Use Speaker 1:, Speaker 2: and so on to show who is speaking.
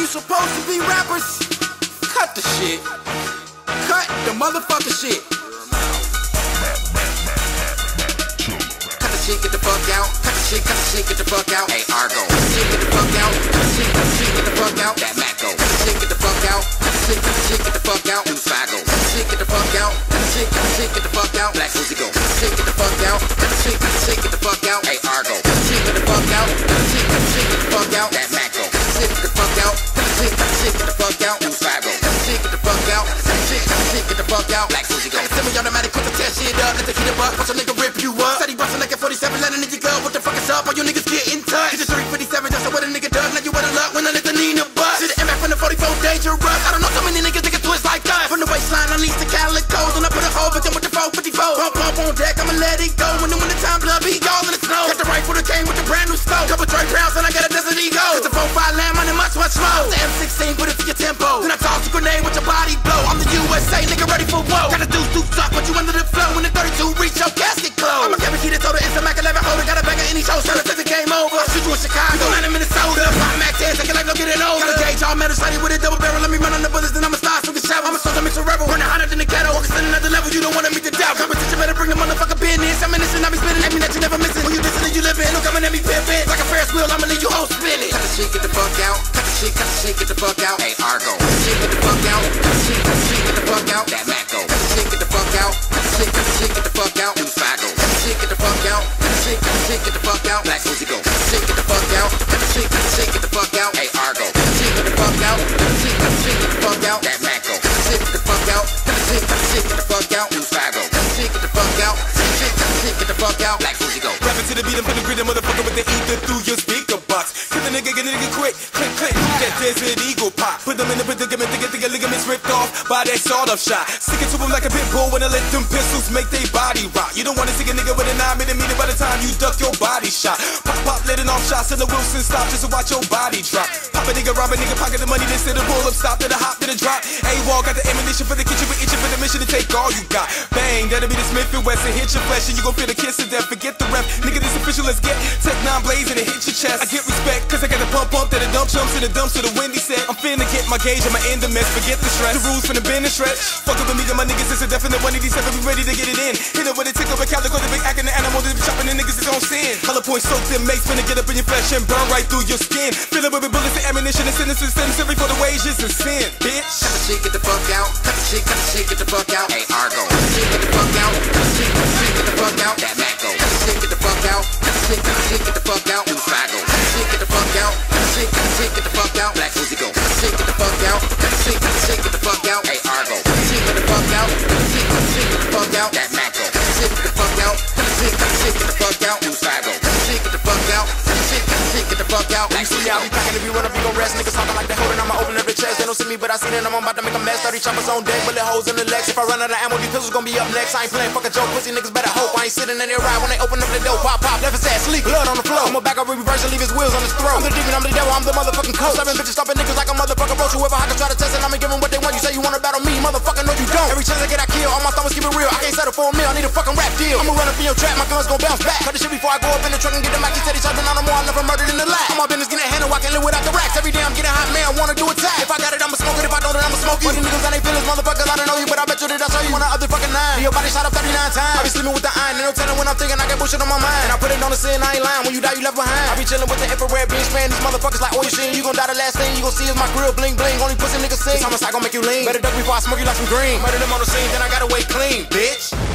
Speaker 1: you supposed to be rappers? Cut the shit. Cut the motherfucking shit. Cut the shit, get the fuck out. Cut the shit, cut the shit, get the fuck out. Hey, Argo. Cut the shit, get the fuck out. Cut the shit, cut the shit, get the fuck out. That Maco. Cut the shit, get the fuck out. Cut the shit, cut the shit, get the fuck out. Usago. Cut the shit, get the fuck out. Cut the shit, cut the shit, get the up. Watch a nigga rip you up. Said he bustin' like a 47, let a nigga go. What the fuck is up? All you niggas get in touch. Hit a 357, that's what a nigga does. Now you better luck when I let the Nina bust. See the MF from the 44 dangerous. I don't know so many niggas that can twist like us. From the waistline, unleash the calicos. And I put a hole, but then with the 454. Pump, pump on deck, I'ma let it go. When the winter time, blood be all in the snow. Got the rifle that came with the brand new scope. Couple Dre rounds, and I got a desert eagle. Cause the 4-5 lamb, money much, much slow. The M16, put it to your tempo. Then I toss a grenade with your body nigga ready for war. Got a deuce, deuce, up, put you under the flow. When the 32 reach your casket living, no coming at me pimping. Like a Ferris wheel, I'ma leave you whole spinning. Cut the shit, get the fuck out. Cut the shit, cut the shit, get the fuck out. Hey, Argo. Cut the shit, get the fuck out. Cut the shit, cut the shit, get the fuck out. That Maco. Cut the shit, get the fuck out. Cut the shit, cut the shit, get the fuck out. Usago. Cut the shit, get the fuck out. Cut the shit, cut the shit, get the fuck out. Black Uzi go. Cut the shit, get the fuck out. Cut the shit, cut the shit, get the fuck out. Hey, Argo. Cut the shit, get the fuck out. Cut the shit, cut the shit, get the fuck out. That Maco. Cut the shit, get the fuck out. Cut the shit, cut the shit, get the fuck out. Usago. Cut the shit, get the fuck out. Cut the shit, cut the shit, get the fuck out. Black Uzi go.
Speaker 2: Rapping to the beat, I'm finna grid a motherfucker with the nigga, get a nigga quick, click, click, that desert eagle pop. Put them in the predicament, to get the ligaments ripped off by that sawed off shot. Stick it to them like a pit bull when I let them pistols make they body rock. You don't wanna see a nigga with a 9 millimeter by the time you duck your body shot. Pop, pop, letting off shots till the Wilson stop just to watch your body drop. Pop a nigga, rob a nigga, pocket the money, then sit a roll up, stop to the hop to the drop. A-Wall got the ammunition for the kitchen, we itching for the mission to take all you got. Bang, that'll be the Smith and Wesson. Hit your flesh and you gon' feel the kiss of death. Forget the rep, nigga, this official, let's get Tech 9 blaze and hit your chest. I get respect, cause I got a pump pump that a dump chumps in the dumps to the windy set. I'm finna get my gauge and my end of mess. Forget the stress. The rules finna bend and stretch. Fuck up with me and my niggas, it's a definite one of we ready to get it in. Hit it with a tickle, but calico, the big acting the animal, the chopping the niggas is on sin. Color point soaked in mace, finna get up in your flesh and burn right through your skin. Fill it with bullets and ammunition and sentences, sentence for the wages and sin, bitch.
Speaker 1: Cut the shit, get the fuck out. Cut the shit, cut the shit, get the fuck out. Hey, Argo. Cut the shit, get the fuck out. Cut the shit, cut the shit, get the fuck out. That Maco. Cut the shit, get the fuck out. Cut the shit, cut the shit, get the fuck out. Get out. Black
Speaker 3: See how we packing if we run up, we gon' rest. Niggas talking like they holding, I'ma open the chest. They don't see me, but I see that I'm about to make a mess. 30 choppers on deck, bullet holes in the legs. If I run out of ammo, these pistols gon' be up next. I ain't playing fuck a joke, pussy niggas better hope. I ain't sitting in their ride when they open up the door. Pop, pop, left his ass leak, blood on the floor. I'ma back up, reverse and leave his wheels on his throat. I'm the demon, I'm the devil, I'm the motherfucking coach. Slapping bitches, stopping niggas like a motherfucking roach. Whoever I can try to test it, I'ma give them what they want. You say you wanna battle me, motherfucker, Every chance I get, I kill. All my thumbs keep it real. I can't settle for a meal, I need a fucking rap deal. I'ma run up in your trap, my guns gon' bounce back. Cut the shit before I go up in the truck and get the Mac. He said he's charging out no more, I never murdered in the lab. I'm my business getting handled, I can live without the racks. Every day I'm getting hot, man, I wanna shot up 39 times. I be sleeping with the iron, and no telling when I'm thinking I got bullshit on my mind. And I put it on the sin, I ain't lying. When you die, you left behind. I be chilling with the infrared beam spraying these motherfuckers like, you shit, you gon' die the last thing you gon' see is my grill bling bling. Only pussy niggas sing. This homicide gon' make you lean. Better duck before I smoke you like some green. Murder them on the scene, then I gotta wait clean, bitch.